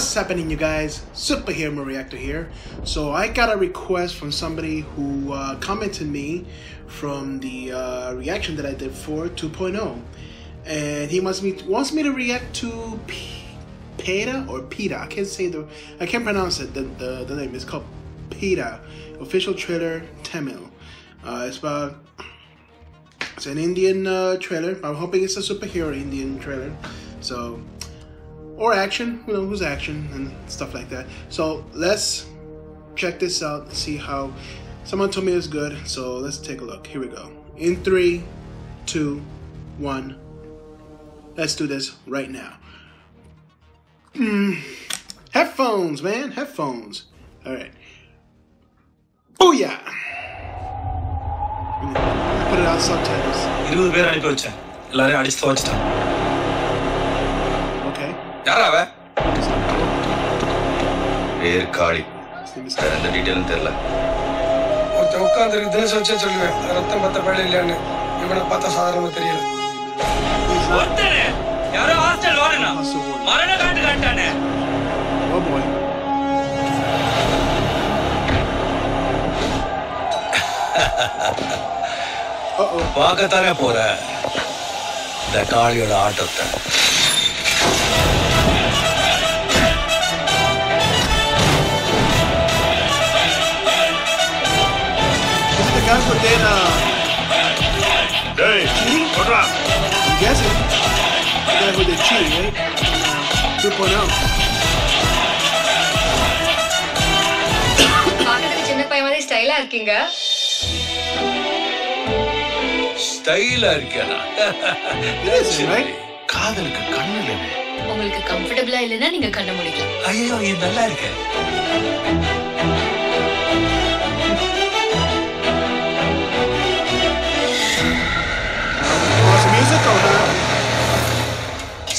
What's happening, you guys? Superhero Reactor here. So I got a request from somebody who uh, commented me from the uh, reaction that I did for 2.0, and he wants me wants me to react to P- Petta or Petta. I can't say the I can't pronounce it. The the, the name is called Petta. Official trailer Tamil. Uh, it's about it's an Indian uh, trailer. I'm hoping it's a superhero Indian trailer. So or action, you know, who's action and stuff like that. So let's check this out, see how someone told me it's good. So let's take a look. Here we go. In three, two, one. Let's do this right now. Mm. Headphones, man, headphones. All right. Oh yeah. put it out subtitles. யாரா அவ பேர் காளி. வேற எந்த டீட்டெயிலும் தெரியல. ஒருத்தன் உட்காந்துருக்கு தினசு வச்சே சொல்லுவேன். ரத்தம் பத்த பேட இல்லையான்னு. இவனை பார்த்தா சாதாரணமா தெரியல. ஒருத்தனே? யாரோ ஹாஸ்டல் வாரனா மரண காட்டு காட்டானே. பார்க்கத்தானே போற? இந்த காளியோட ஆட்டத்தை. guys were getting, uh... Hey, cheating? what's up? I'm guessing. The guys were getting cheating, right? 2.0. ஸ்டைலா இருக்கீங்க ஸ்டைலா இருக்கேனா காதலுக்கு கண்ணு இல்லைங்க உங்களுக்கு கம்ஃபர்டபிளா இல்லைன்னா நீங்க கண்ண முடிக்கலாம் ஐயோ இது நல்லா இருக்கு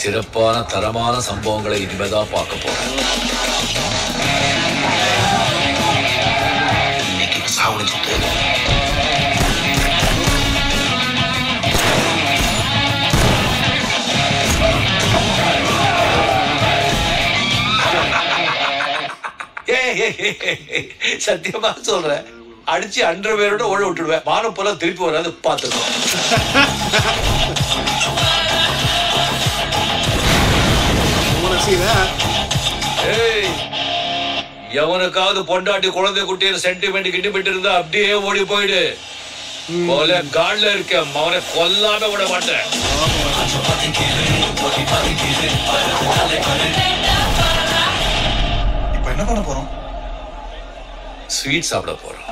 சிறப்பான தரமான சம்பவங்களை இனிமேதான் பார்க்க போறோம். சத்தியமா சொல்றேன். அடிச்சு அன்றரை பேரோட ஓட விட்டுடுவேன். வானம் போல திருப்பி வராது பார்த்துக்கோ. See that. ஏய் எவனுக்காவது பொண்டாட்டி குழந்தை குட்டின்னு சென்டிமெண்ட் கிண்டிபிட்டு இருந்தா அப்படியே ஓடி போயிடு. கொலை காட்ல இருக்க அவனை கொல்லாம விட மாட்டேன். இப்ப என்ன பண்ண போறோம்? ஸ்வீட் சாப்பிட போறோம்.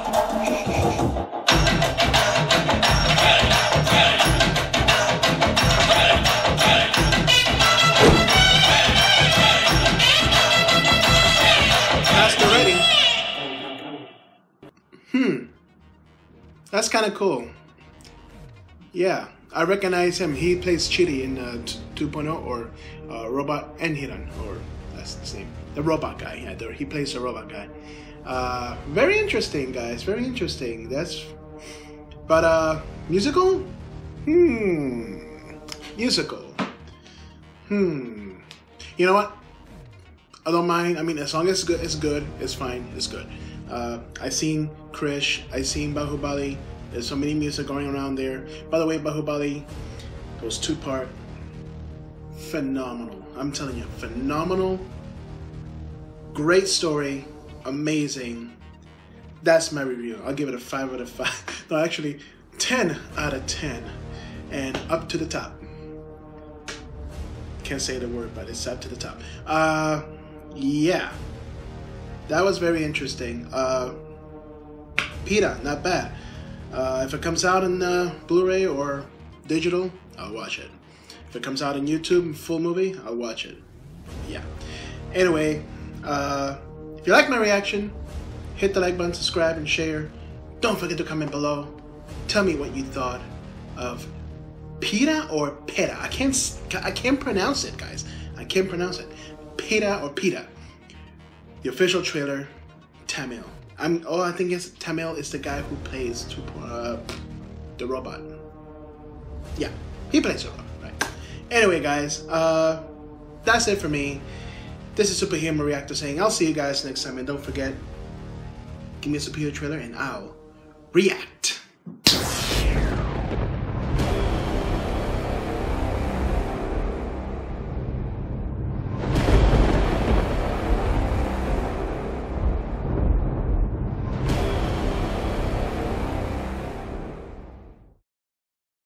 Hmm. That's kind of cool. Yeah, I recognize him. He plays Chitti in uh, t- 2.0 or uh, Robot Enthiran, or that's his name. The robot guy. Yeah, he plays the robot guy. Uh, very interesting, guys. Very interesting. That's. But uh, musical? Hmm. Musical. Hmm. You know what? I don't mind. I mean, as long as it's good, it's good. It's fine. It's good. Uh, I seen Krrish. I seen Bahubali. There's so many music going around there. By the way, Bahubali, those two part, phenomenal. I'm telling you, phenomenal. Great story, amazing. That's my review. I'll give it a five out of five. No, actually, ten out of ten, and up to the top can't say the word, but it's up to the top. Uh, yeah, that was very interesting. Uh, Petta, not bad. Uh, if it comes out in uh, Blu-ray or digital, I'll watch it. If it comes out on YouTube, full movie, I'll watch it. Yeah. Anyway, uh, if you like my reaction, hit the like button, subscribe, and share. Don't forget to comment below. Tell me what you thought of Petta or Petta. I can't I can't pronounce it, guys. I can't pronounce it. Petta or Petta. The official trailer, Tamil. I'm oh I think it's Tamil is the guy who plays uh, the robot. Yeah, he plays the robot, right? Anyway, guys, uh, that's it for me. This is Superhero Reactor saying, I'll see you guys next time. And don't forget, give me a superhero trailer and I'll react.